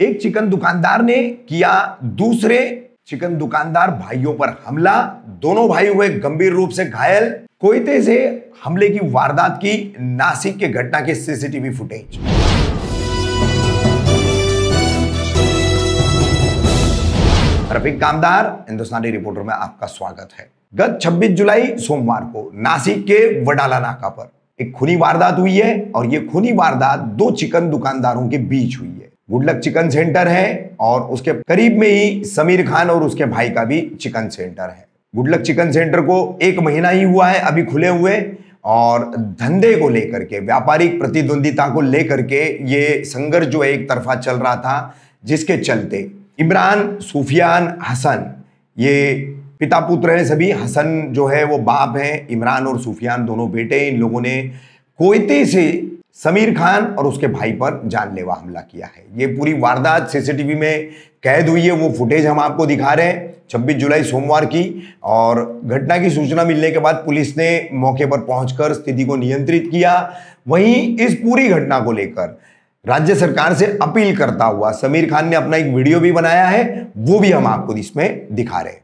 एक चिकन दुकानदार ने किया, दूसरे चिकन दुकानदार भाइयों पर हमला। दोनों भाई हुए गंभीर रूप से घायल। कोयते से हमले की वारदात की नासिक के घटना के CCTV footage. Rafiq Kamdar, Hindustani reporter में आपका स्वागत है। गत 26 जुलाई, सोमवार को नासिक के वडाला नाका पर एक खुनी वारदात हुई है और ये खुनी वारदात दो चिकन दुकानदारों के बीच हुई है। गुडलक चिकन सेंटर है और उसके करीब में ही समीर खान और उसके भाई का भी चिकन सेंटर है। गुडलक चिकन सेंटर को एक महीना ही हुआ है, अभी खुले हुए और धंधे को लेकर के, व्यापारिक प्रतिद्वंदिता को लेकर के ये संघर्ष जो एक तरफा चल रहा था, जिसके चलते इमरान, सूफियान, हसन, ये पिता पुत्र हैं सभी, हसन जो है वो बाप हैं, इमरान और सूफियान दोनों बेटे इन लोगों ने कोयते से समीर खान और उसके भाई पर जानलेवा हमला किया है। ये पूरी वारदात सीसीटीवी में कैद हुई है, वो फुटेज हम आपको दिखा रहे हैं 26 जुलाई सोमवार की। और घटना की सूचना मिलने के बाद पुलिस ने मौके पर पहुंचकर स्थिति को नियंत्रित किया। वहीं इस पूरी घटना को लेकर राज्य सरकार से अपील करता हुआ समीर खान ने अपना एक वीडियो भी बनाया है, वो भी हम आपको इसमें दिखा रहे हैं।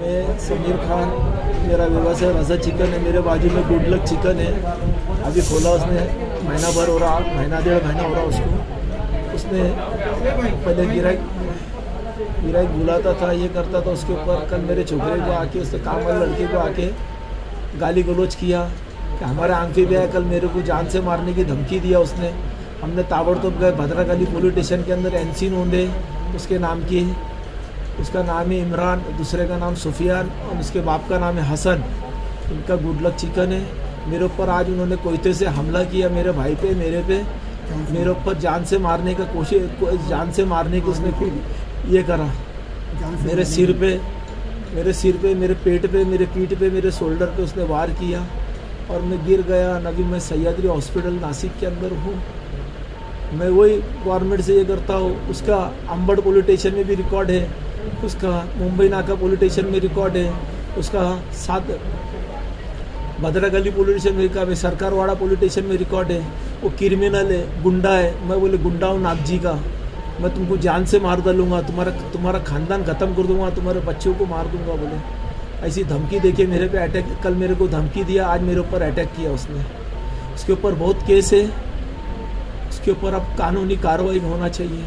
समीर खान, मेरा व्यवसाय रजा चिकन है, मेरे बाजू में गुड लक चिकन है। अभी खोला उसने, महीना भर हो रहा, महीना डेढ़ महीना हो रहा उसको। उसने पहले गिराक गिराक बुलाता था, ये करता था उसके ऊपर। कल मेरे छोकरे को आके उसने काम वाले लड़के को आके गाली गलोच किया कि हमारे आंखी भी आया, कल मेरे को जान से मारने की धमकी दिया उसने। हमने ताबड़तोड़ गए भद्राकाली पुलिस स्टेशन के अंदर एन सी नोंदे, उसके नाम की उसका नाम है इमरान दूसरे का नाम सुफियान और उसके बाप का नाम है हसन। इनका गुडलक चिकन है। मेरे ऊपर आज उन्होंने कोयते से हमला किया मेरे भाई पे मेरे पे। मेरे ऊपर जान से मारने का कोशिश जान से मारने की उसने ये करा। मेरे सिर पे मेरे सिर पे मेरे पेट पे मेरे पीठ पे मेरे शोल्डर पे उसने वार किया। और मैं गिर गया नबी मैं सयादरी हॉस्पिटल नासिक के अंदर हूँ। मैं वही गवर्नमेंट से ये करता हूँ। उसका अम्बड़ पुलिस स्टेशन में भी रिकॉर्ड है। उसका मुंबई नाका पुलिस स्टेशन में रिकॉर्ड है, उसका सात भद्रा गली पुलिस स्टेशन में का सरकारवाड़ा पुलिस स्टेशन में रिकॉर्ड है, वो क्रिमिनल है, गुंडा है। मैं बोले, गुंडा हूँ नागजी का। मैं तुमको जान से मार डालूँगा, तुम्हारा तुम्हारा खानदान ख़त्म कर दूँगा, तुम्हारे बच्चों को मार दूँगा, बोले। ऐसी धमकी देके मेरे पे अटैक कल मेरे को धमकी दिया, आज मेरे ऊपर अटैक किया उसने। उसके ऊपर बहुत केस है। उसके ऊपर अब कानूनी कार्रवाई होना चाहिए।